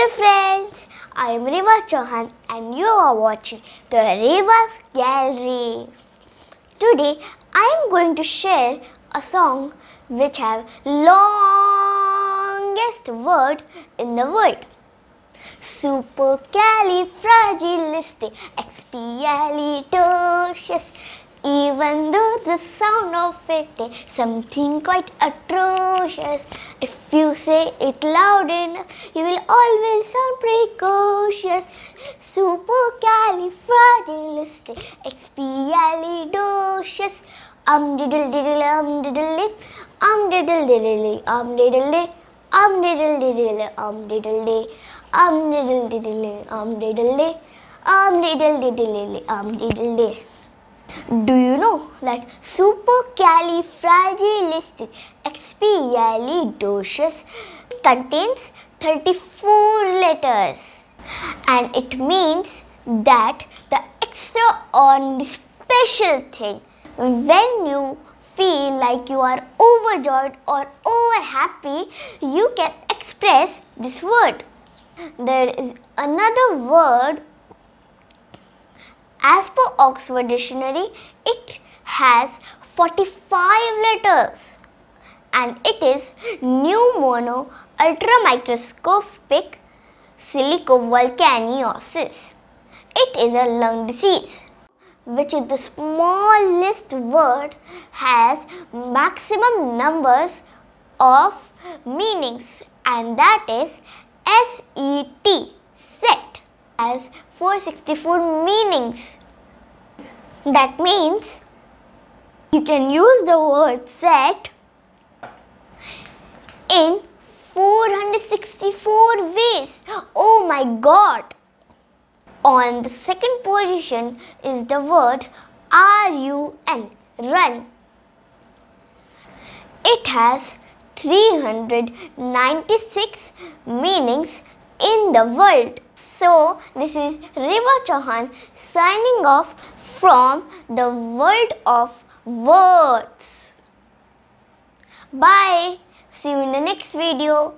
Hello friends, I am Rewa Chauhan and you are watching the Rewa's Gallery. Today I am going to share a song which have longest word in the world. Supercalifragilisticexpialidocious even though the sound of it is something quite atrocious. If you say it loud enough, you will always sound precocious. Supercalifragilisticexpialidocious. Um diddle diddle um diddle um diddle diddle um diddle um diddle diddle um diddle um diddle diddle um diddle um diddle diddle um diddle do you know that supercalifragilisticexpialidocious contains 34 letters. And it means that the extra extraordinary special thing when you feel like you are overjoyed or over happy you can express this word. There is another word as per Oxford Dictionary, it has 45 letters and it is pneumono ultramicroscopic silicovolcanoconiosis. It is a lung disease which is the smallest word has maximum numbers of meanings and that is SET, set has 464 meanings. That means you can use the word set in 464 ways. Oh my god! On the second position is the word RUN, run. It has 396 meanings in the world. So, this is Rewa Chauhan signing off from the world of words. Bye. See you in the next video.